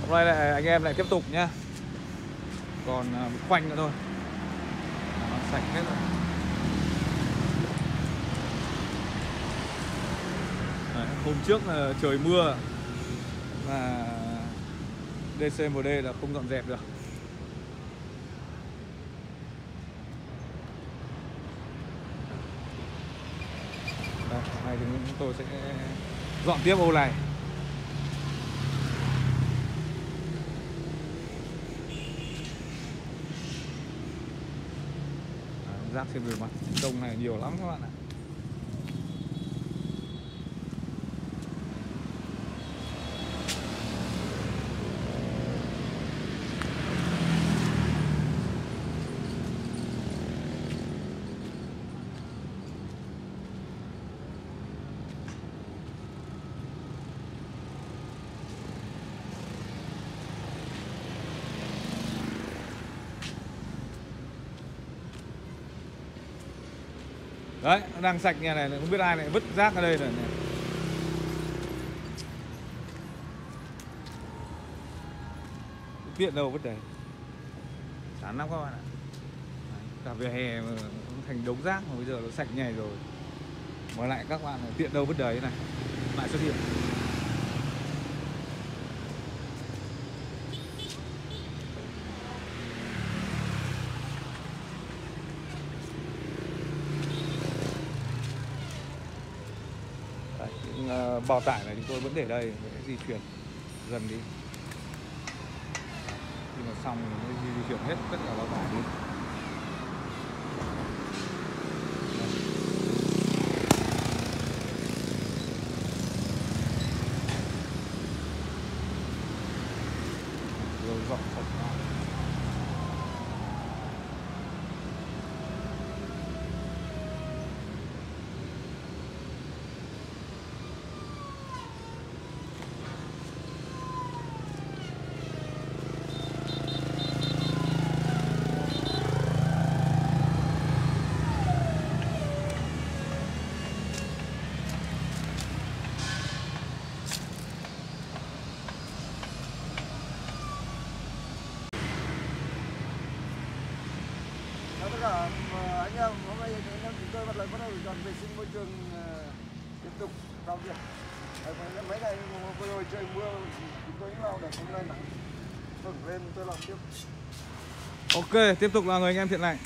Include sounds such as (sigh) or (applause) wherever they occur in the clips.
hôm nay lại anh em lại tiếp tục nhá. Còn à, một khoanh nữa thôi. Nó sạch hết rồi. Đấy, hôm trước là trời mưa. Và DCMD là không dọn dẹp được. Đây, này thì chúng tôi sẽ dọn tiếp ô này Đấy, rác trên bề mặt đông này nhiều lắm các bạn ạ. Đấy nó đang sạch nhà này không biết ai lại vứt rác ở đây rồi này. tiện đâu vứt đấy chán lắm các bạn ạ. Đấy, cả vỉa hè mà thành đống rác mà bây giờ nó sạch nhầy rồi. Mà lại các bạn tiện đâu vứt đấy này. Lại xuất hiện Đấy, những ờ, bao tải này chúng tôi vẫn để đây để di chuyển dần đi. Khi mà xong thì mới di chuyển hết tất cả bao tải đi rồi dọn sạch lại. Dạ, tất cả ờ, anh em hôm nay anh em chúng tôi bắt đầu bắt đầu dọn vệ sinh môi trường ờ, tiếp tục làm việc Ờ, mấy- mấy ngày vừa rồi trời mưa chúng tôi nghĩ vào để hôm nay nắng hưởng lên tôi làm tiếp ok tiếp tục là người anh em thiện lành.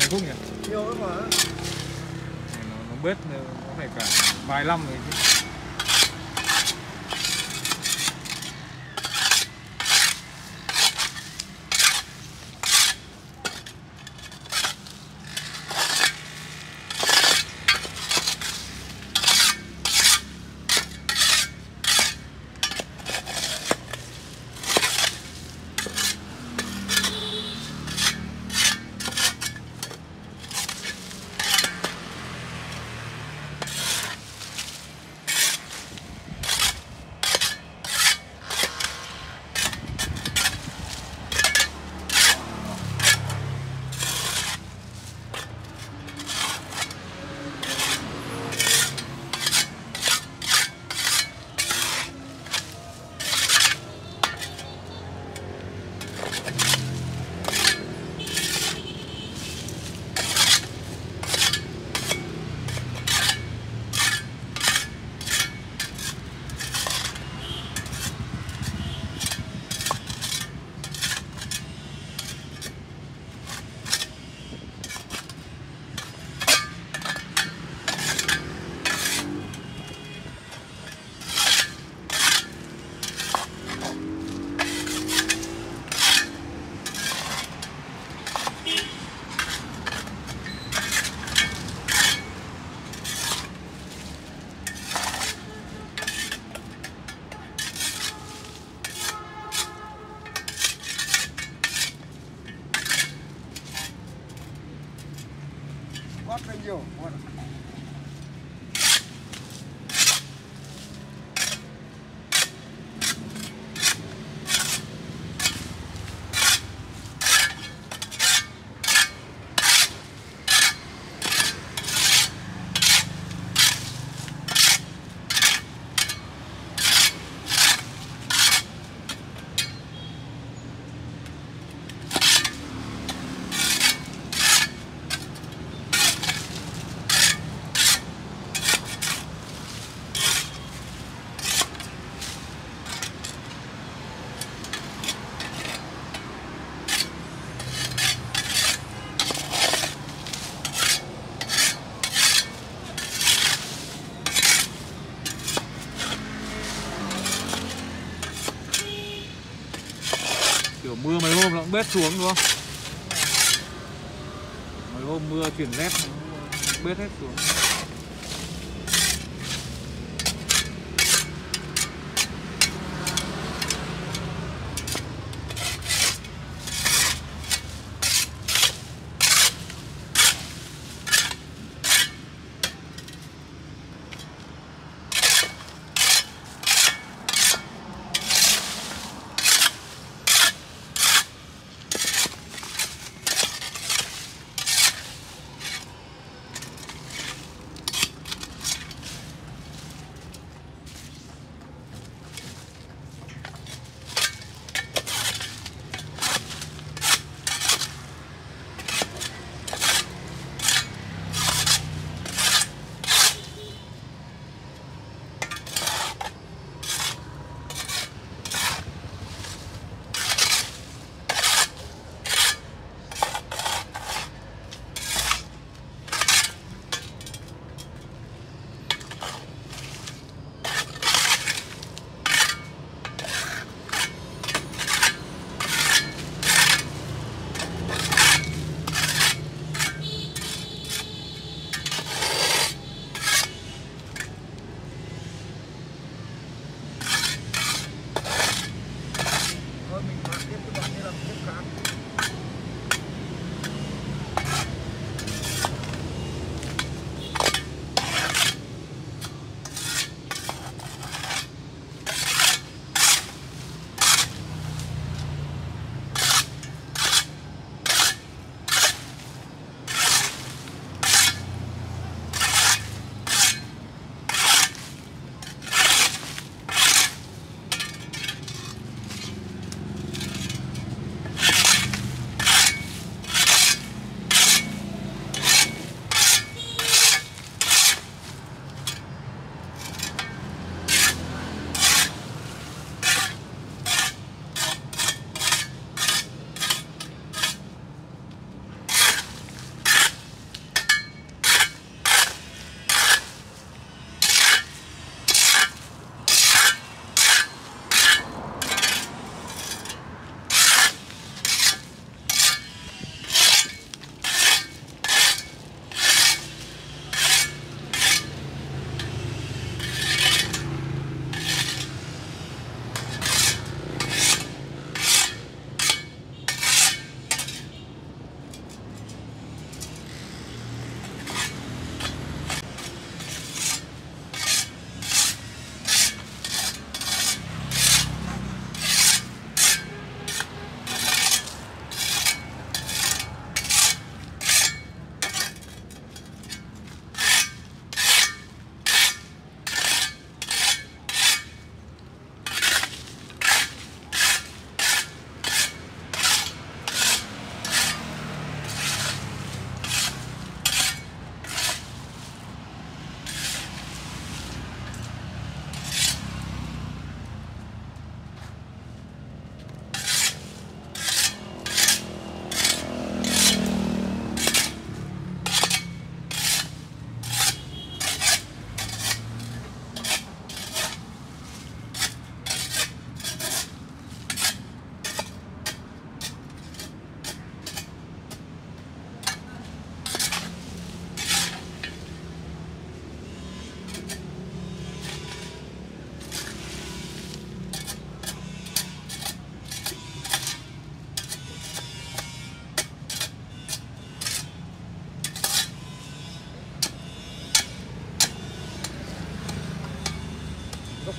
Phúc nhỉ? Nhiều lắm mà. Này nó, nó bết nó phải cả vài năm rồi chứ bết xuống đúng không? Mấy hôm mưa chuyển rét bết hết xuống.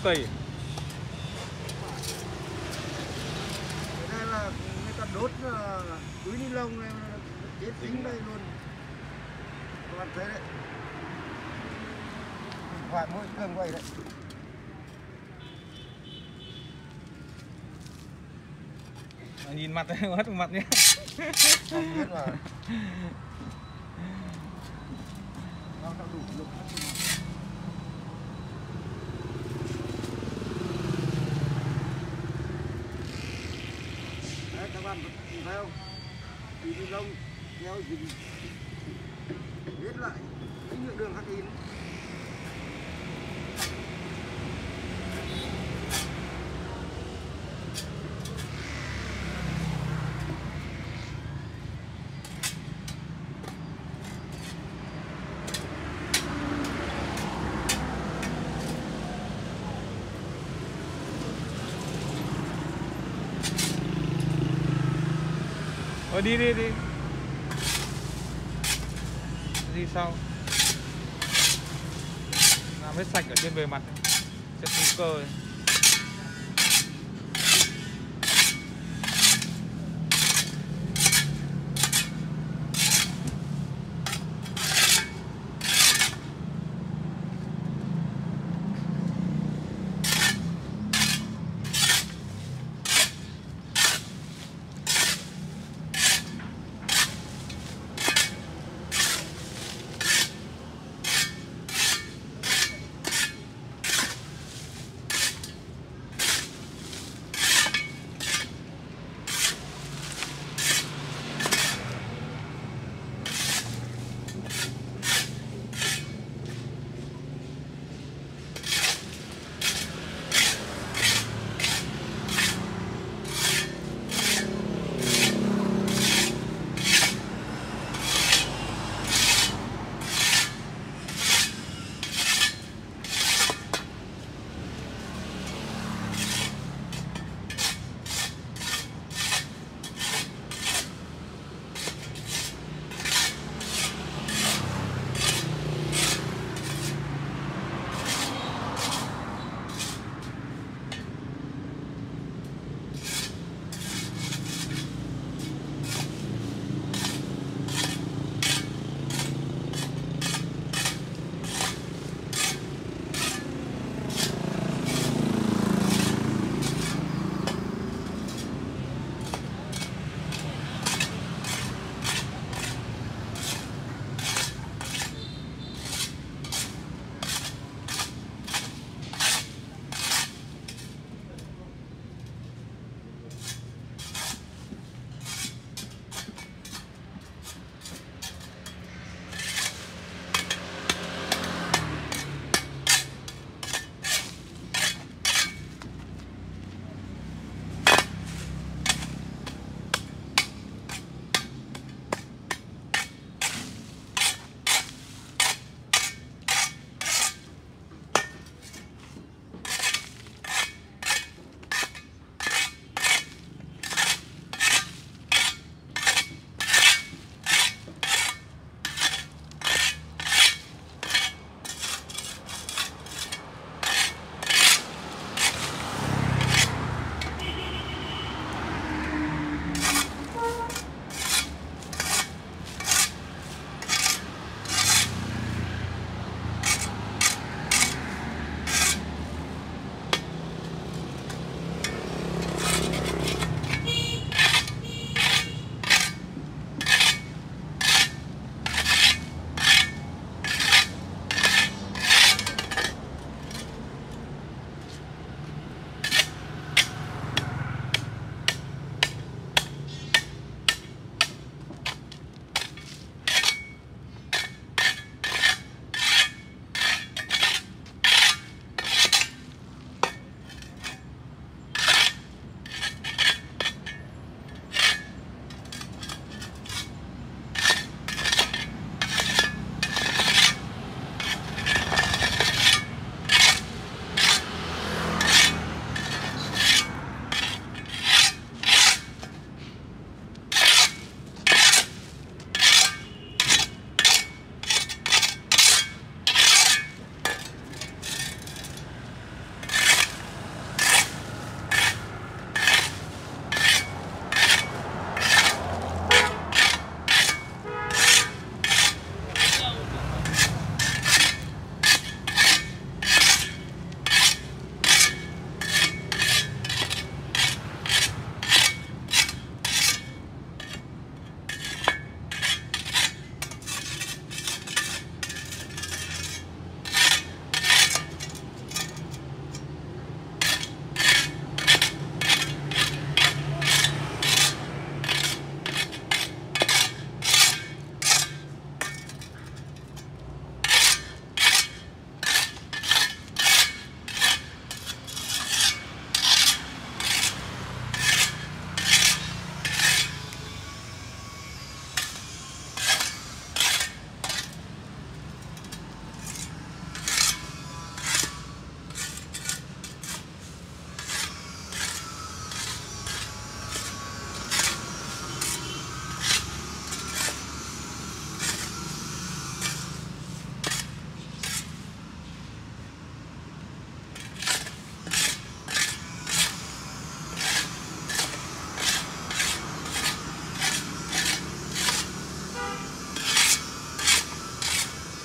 Cây. Đây là người ta đốt ờ, túi ni lông này chết dính đây luôn. Các bạn thấy đấy. Hoại môi trường vậy đấy. Nhìn mặt (laughs) hết mặt nhé (laughs) không biết là nó nó đủ lực hết rồi mà. đấy các bạn nhìn thấy không túi ni lông theo dính viết lại cái nhựa đường khắc in đi đi đi Đi sau Làm hết sạch ở trên bề mặt Chất hữu cơ.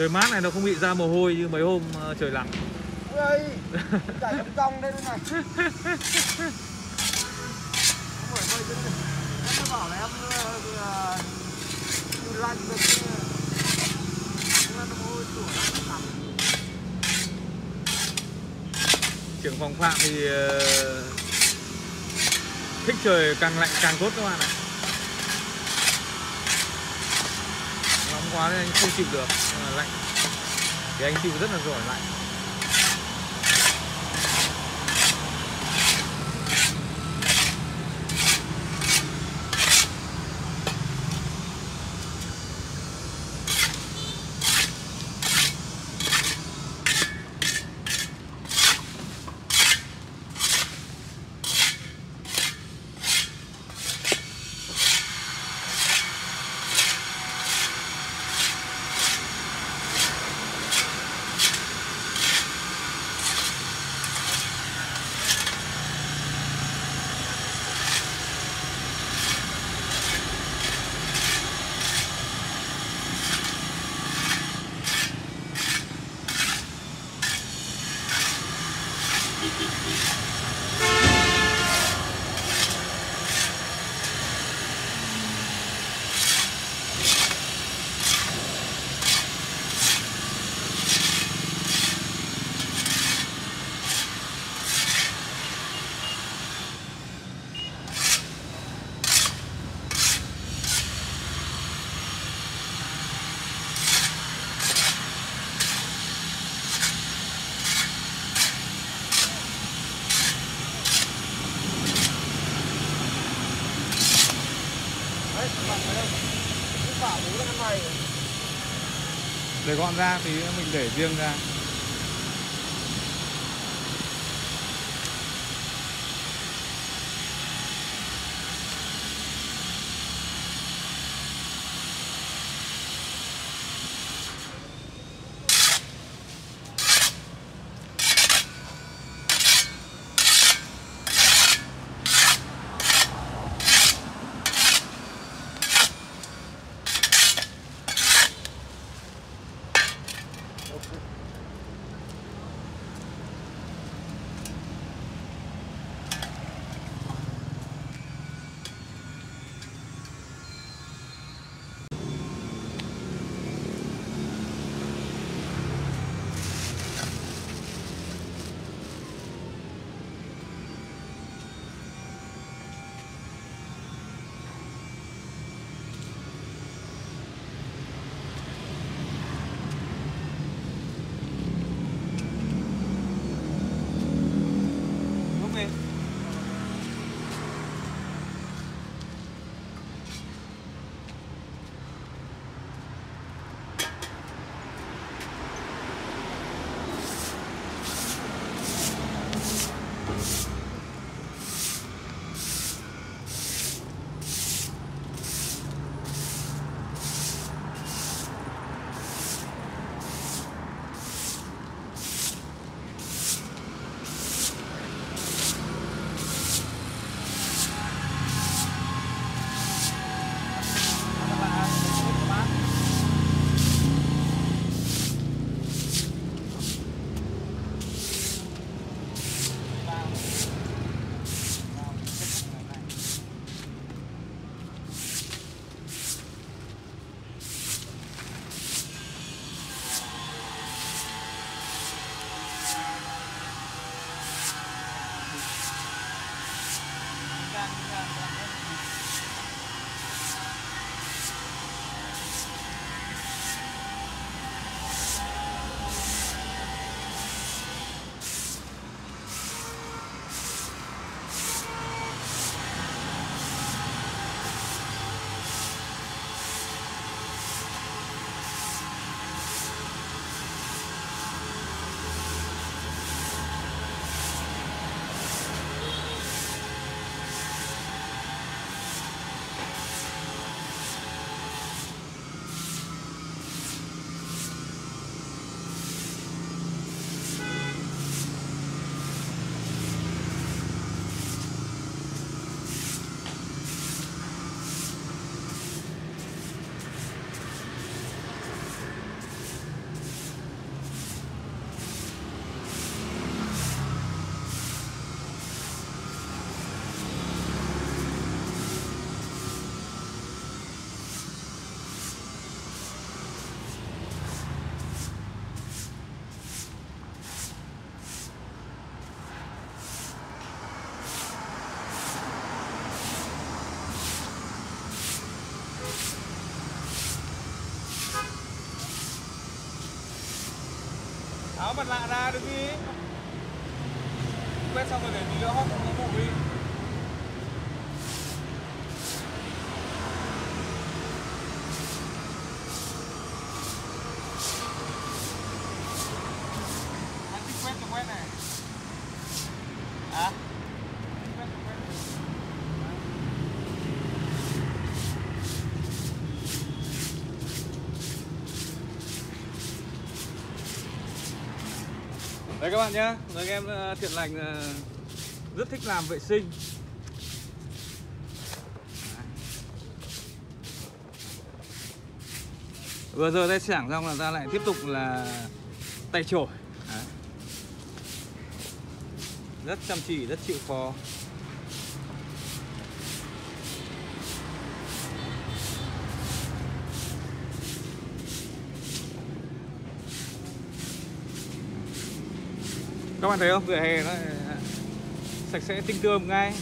Trời mát này nó không bị ra mồ hôi như mấy hôm ờ, trời nắng (laughs) ơi chảy ấm cong đây này. Em bảo là em lạnh được trưởng phòng phạm thì ờ, thích trời càng lạnh càng tốt các bạn ạ quá nên anh không chịu được. Lạnh. Thì anh chịu rất là giỏi lạnh đấy bạn thấy không cái bảo bố là cái này để gọn ra thì mình để riêng ra. Tháo mặt lạ ra đừng đi quét xong rồi để tí nữa hót nó bụi đi Anh thích quét thì quét này À? Thích quét thì quét này. Đây các bạn nhé, người em ờ, thiện lành ờ, rất thích làm vệ sinh. Vừa rồi tay sảng xong là ta lại tiếp tục là tay chổi. Rất chăm chỉ, rất chịu khó. Các bạn thấy không? Vỉa hè nó sạch sẽ tinh tươm ngay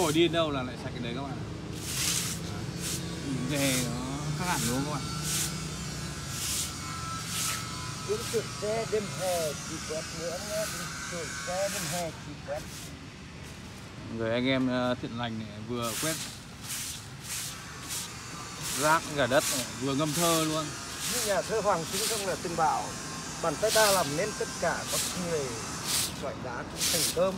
Trổi đi đâu là lại sạch cái đấy các bạn ạ. Về nó khác hẳn đúng không các bạn Những chuột xe đêm hè chỉ quét nữa nhé Những chuột xe đêm hè chỉ quét Người anh em ờ, thiện lành này vừa quét rác cả đất này, vừa ngâm thơ luôn. Như nhà thơ Hoàng Chính Công là từng bảo Bàn tay ta làm nên tất cả các người Gọi đá cũng thành cơm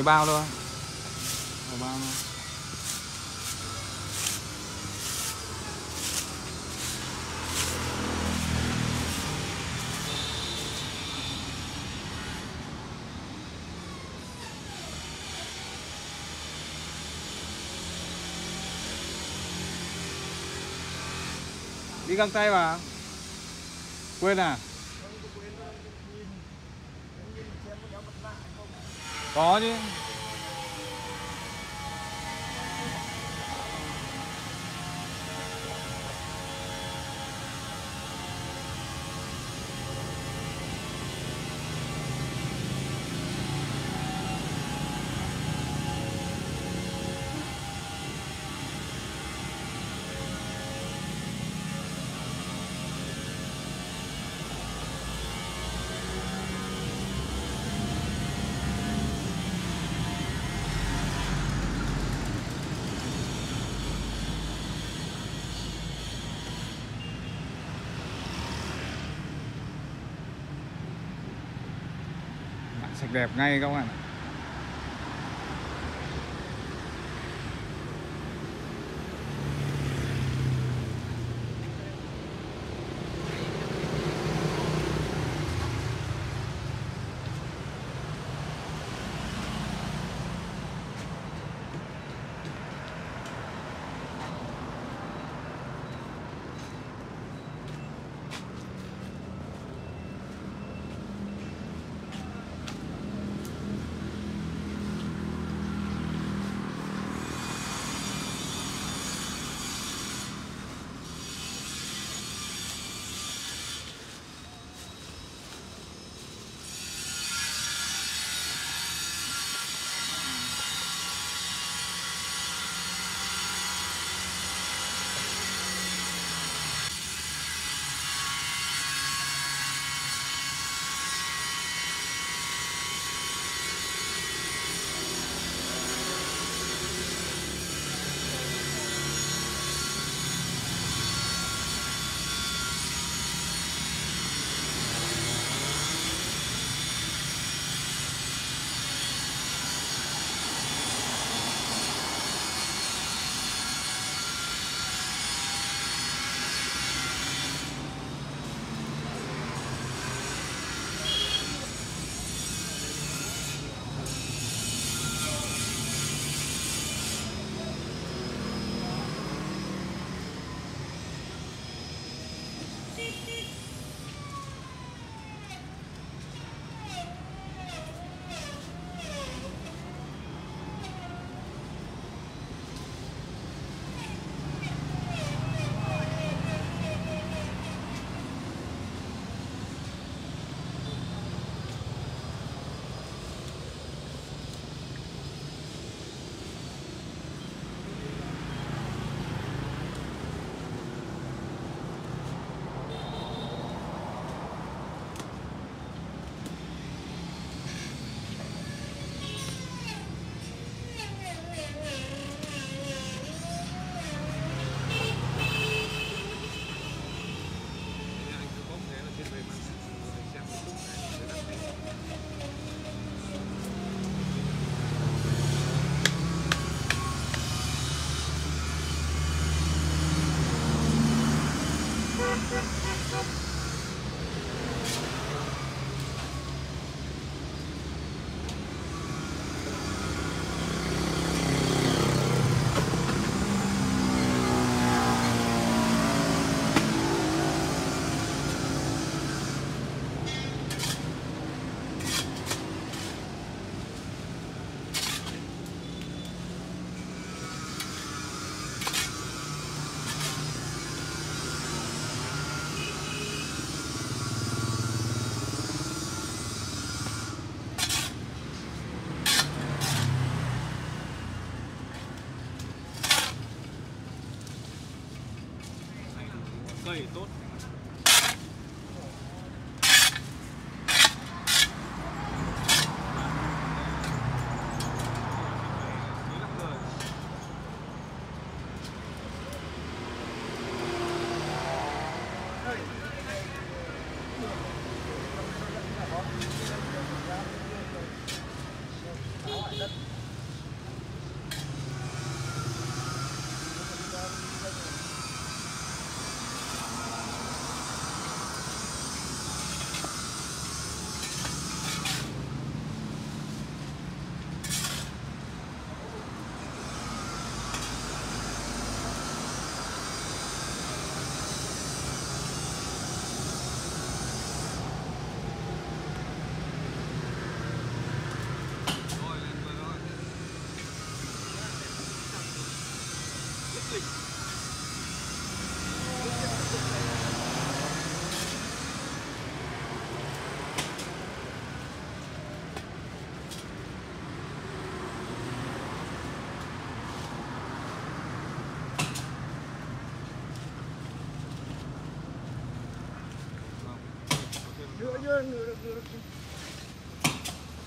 mấy bao thôi. Một bao thôi. Đi găng tay vào. Quên à? Có chứ Lại đẹp ngay các bạn ạ.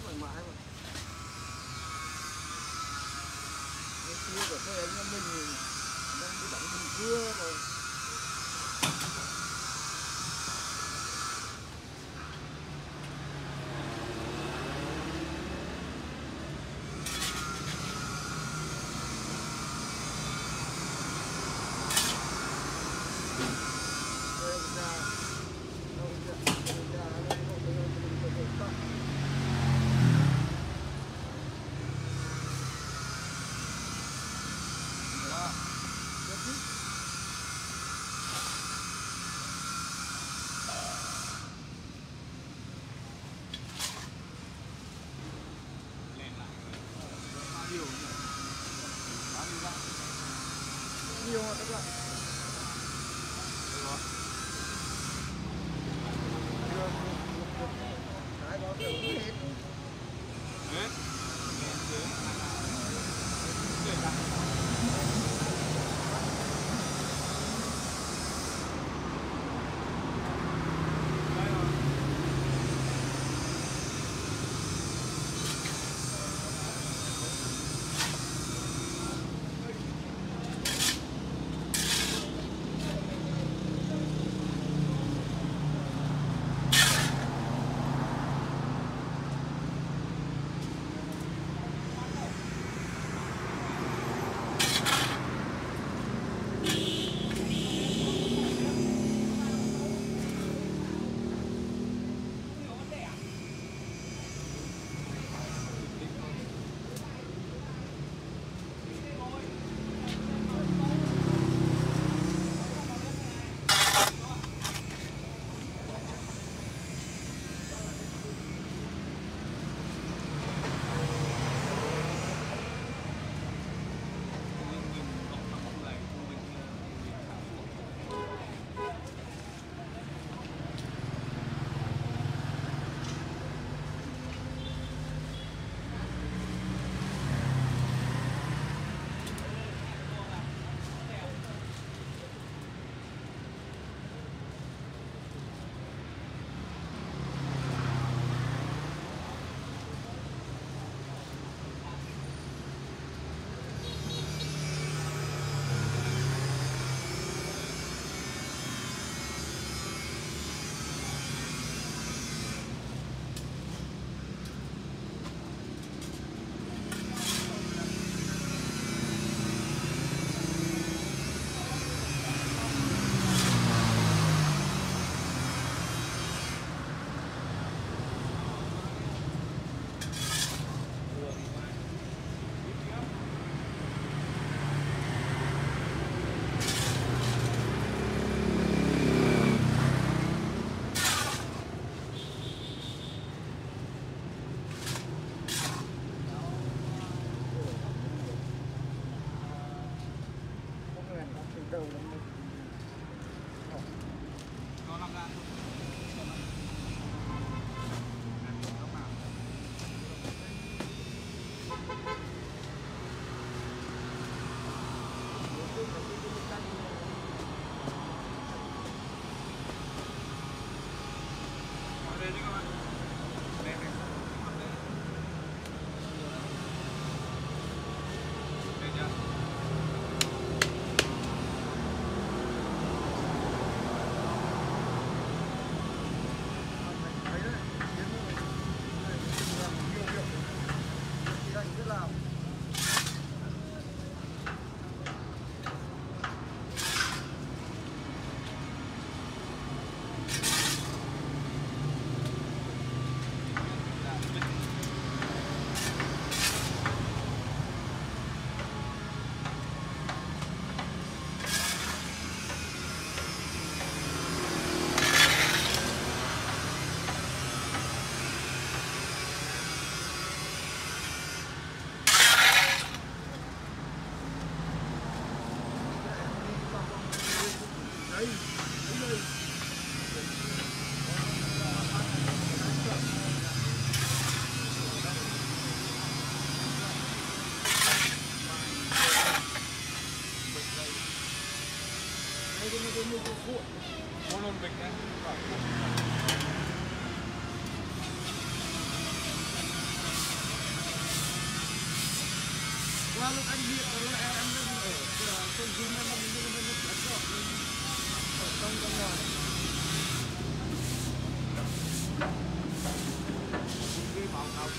thoải mái mà cái cưa của xe anh em mình đang cái đóng cưa rồi.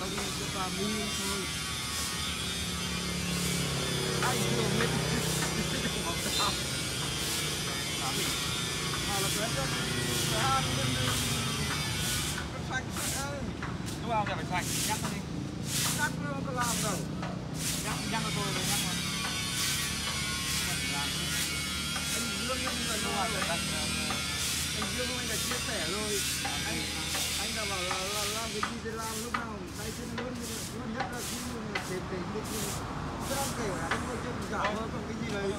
Báo cáo cho mi thôi ai chưa biết báo cáo mà là quen rất là nên xanh xanh Lúc nào phải sạch, nhắc đi. nhắc nó có làm đâu Nhắc, nhắc cho tôi rồi nhắc mà. anh Dương anh là lo rồi anh Dương anh đã chia sẻ rồi anh anh đã bảo là, là làm cái gì thì làm lúc nào tay chân cái gì đấy?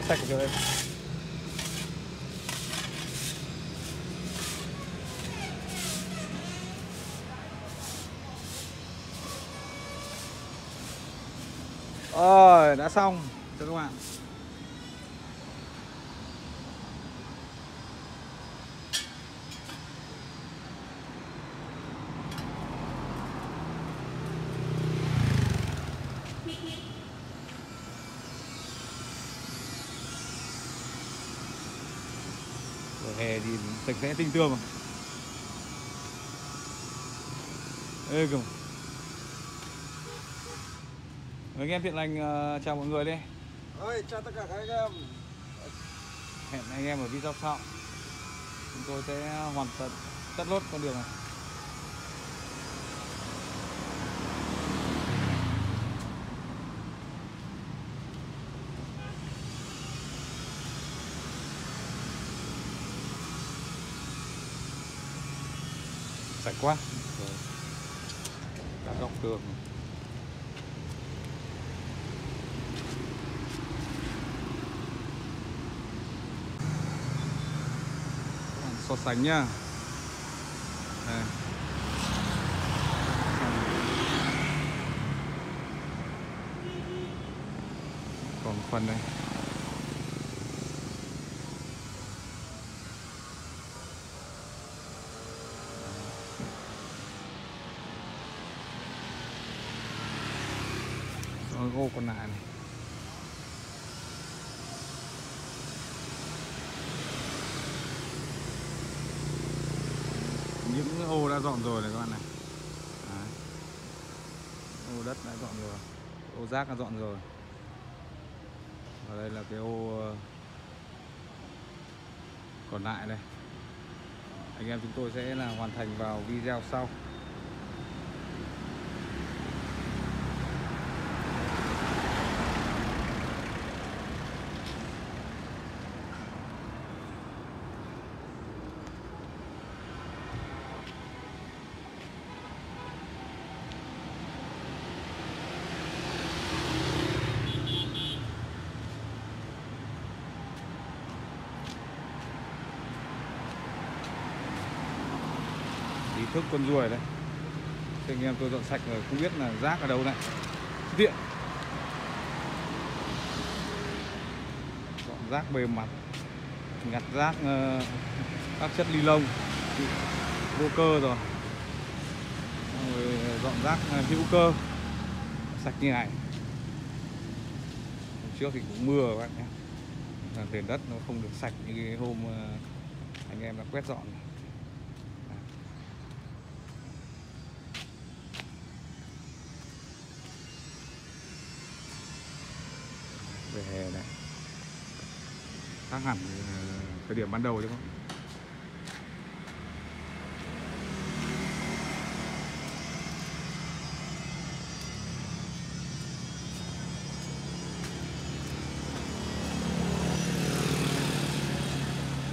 Quét sạch cho em Rồi, đã xong. Cho các bạn Mùa hè thì sạch sẽ tinh mà Ê kìa Anh em thiện lành ờ, chào mọi người đi. Ơi, chào tất cả các anh em. Hẹn anh em ở video sau. Chúng tôi sẽ hoàn tất tất lốt con đường này Sạch quá. Cả Các bạn so sánh nhá Đây. còn phần đây Rồi ô còn lại này. Những ô đã dọn rồi này các bạn này. Đấy. ô đất đã dọn rồi. Ô rác đã dọn rồi. Và đây là cái ô ờ, còn lại đây. Anh em chúng tôi sẽ là hoàn thành vào video sau. Thức con ruồi đấy. Thế anh em tôi dọn sạch rồi, không biết là rác ở đâu này tiện. Dọn rác bề mặt, nhặt rác ờ, các chất ly lông vô cơ rồi. Rồi ờ, dọn rác ờ, hữu cơ. Sạch như này. Hôm trước thì cũng mưa các bạn nhé. Nền đất nó không được sạch như cái hôm anh em đã quét dọn. này. Khác hẳn ờ, thời điểm ban đầu chứ không?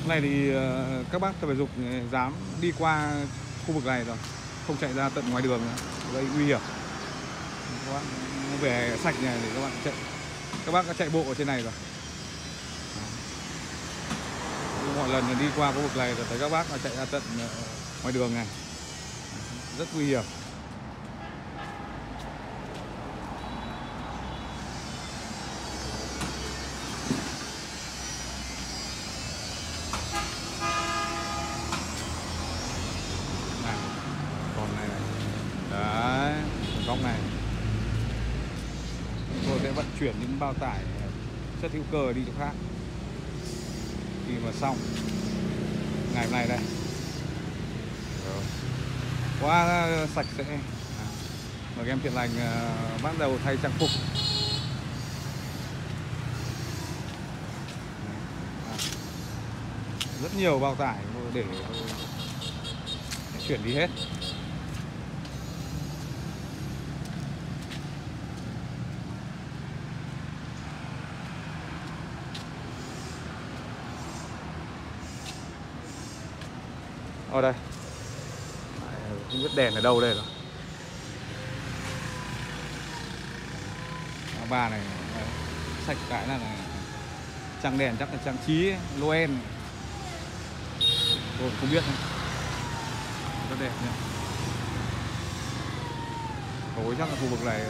Này thì ờ, các bác tập thể dục ờ, dám đi qua khu vực này rồi, không chạy ra tận ngoài đường nữa. Gây nguy hiểm. Các bạn về sạch này để các bạn chạy. Các bác đã chạy bộ ở trên này rồi. Mọi lần đi qua khu vực này rồi thấy các bác chạy ra tận ờ, ngoài đường này. Rất nguy hiểm. Này còn này. Đấy, góc này. Chúng tôi sẽ vận chuyển những bao tải, chất hữu cơ đi chỗ khác mà xong. Ngày hôm nay đây. Quá sạch sẽ. À. mời em thiện lành à, bắt đầu thay trang phục. À. Rất nhiều bao tải để chuyển đi hết. Ở đây. Không biết đèn ở đâu đây rồi. Ba này sạch cái là, này. trang đèn chắc là trang trí Noel. Tôi không biết nữa. rất đẹp nhé tối chắc là khu vực này.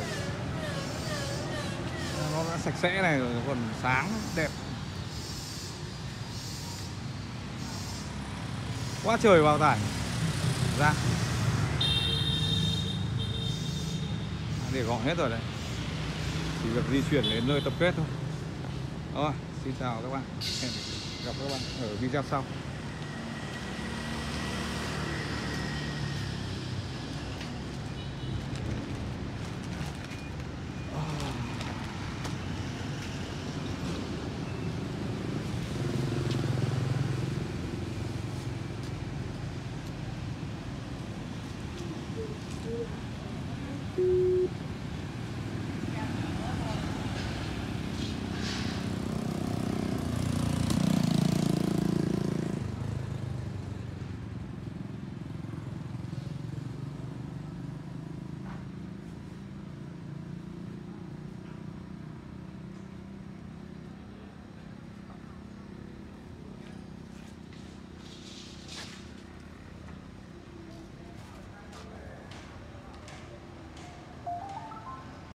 Nó đã sạch sẽ này rồi còn sáng đẹp. Quá trời vào tải. Ra để gọn hết rồi đấy. Chỉ việc di chuyển đến nơi tập kết thôi. Rồi, xin chào các bạn. Hẹn gặp các bạn ở video sau.